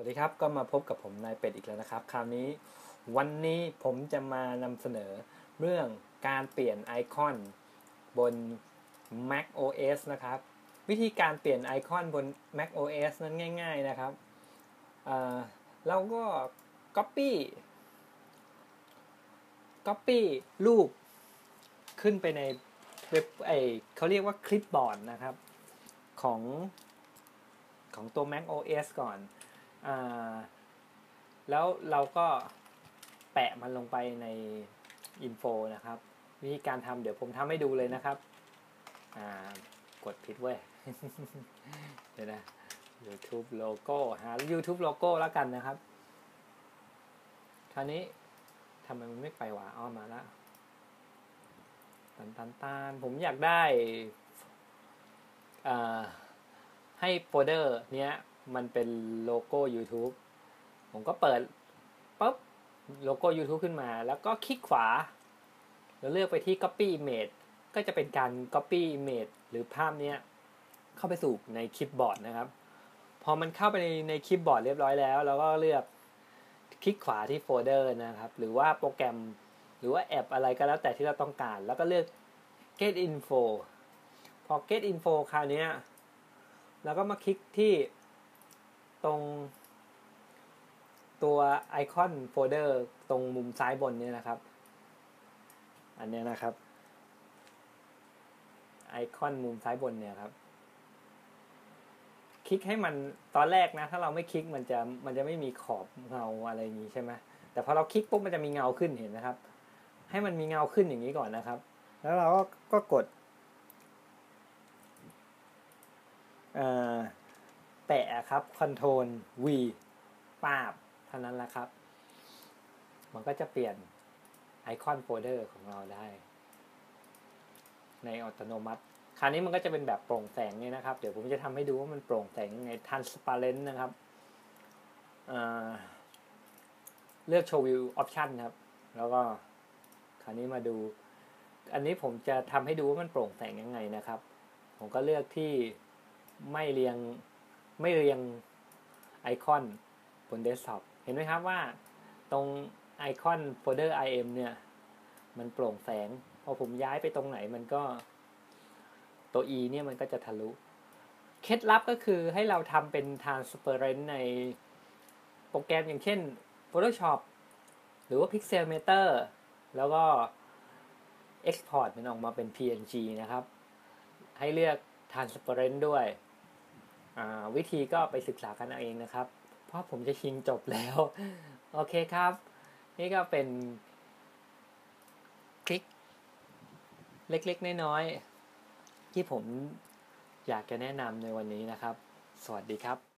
สวัสดีครับก็มาพบกับผมนายเป็ดอีกแล้วนะครับ คราวนี้วันนี้ผมจะมานำเสนอเรื่องการเปลี่ยนไอคอนบน Mac OS นะครับ วิธีการเปลี่ยนไอคอนบน Mac OS นั้นง่าย ๆนะครับเราก็ Copy Copy รูปขึ้นไปในเว็บไอเขาเรียกว่าคลิปบอร์ดนะครับ ของของตัว Mac OS ก่อน แล้วเราก็แปะมันลงไปในอินโฟนะครับ วิธีการทำเดี๋ยวผมทำให้ดูเลยนะครับ กดผิดเว้ย เดี๋ยวนะ YouTube โลโก้หา YouTube โลโก้แล้วกันนะครับ คราวนี้ทำไมมันไม่ไปวะอ้อมาแล้วตันตันตันผมอยากได้ให้โฟลเดอร์เนี้ย มันเป็นโลโก้ YouTube ผมก็เปิดปุ๊บโลโก้ YouTube ขึ้นมา แล้วก็คลิกขวา แล้วเลือกไปที่ Copy Image ก็จะเป็นการ Copy Image หรือภาพเนี้ยเข้าไปสู่ใน clipboard นะครับ พอมันเข้าไปในใน clipboard เรียบร้อยแล้วเราก็เลือกคลิกขวาที่โฟลเดอร์นะครับ หรือว่าโปรแกรมหรือว่าแอปอะไรก็แล้วแต่ที่เราต้องการ แล้วก็เลือก get info พอ get info คราวนี้แล้วก็มาคลิกที่ ตรง ตัวไอคอนโฟลเดอร์ตรงมุมซ้ายบนนี้นะครับ อันนี้นะครับ ไอคอนมุมซ้ายบนเนี่ยครับ คลิกให้มันตอนแรกนะ ถ้าเราไม่คลิกมันจะมันจะไม่มีขอบเงาอะไรอย่างนี้ใช่ไหมแต่พอเราคลิกปุ๊บมันจะมีเงาขึ้นเห็นนะครับ ให้มันมีเงาขึ้นอย่างนี้ก่อนนะครับ แล้วเราก็ก็กด แปะครับ Ctrl V ปาบเท่านั้นแหละครับ มันก็จะเปลี่ยนไอคอนโฟลเดอร์ของเราได้ ในอัตโนมัติ คราวนี้มันก็จะเป็นแบบโปร่งแสงนี่นะครับ เดี๋ยวผมจะทำให้ดูว่ามันโปร่งแสงยังไง transparent นะครับเลือก show view option ครับ แล้วก็คราวนี้มาดู อันนี้ผมจะทำให้ดูว่ามันโปร่งแสงยังไงนะครับ ผมก็เลือกที่ไม่เรียง ไม่เรียงไอคอนบนเดสก์ท็อปเห็นไหมครับว่าตรงไอคอนโฟลเดอร์ im เนี่ย มันโปร่งแสง พอผมย้ายไปตรงไหนมันก็ตัว e เนี่ยมันก็จะทะลุ เคล็ดลับก็คือให้เราทำเป็น transparent ในโปรแกรมอย่างเช่น Photoshop หรือว่า Pixelmator แล้วก็ export มันออกมาเป็น png นะครับ ให้เลือก transparent ด้วย วิธีก็ไปศึกษากันเอาเองนะครับ เพราะผมจะชิงจบแล้ว โอเคครับ นี่ก็เป็นคลิกเล็กๆ น้อยๆที่ผมอยากจะแนะนำในวันนี้นะครับ สวัสดีครับ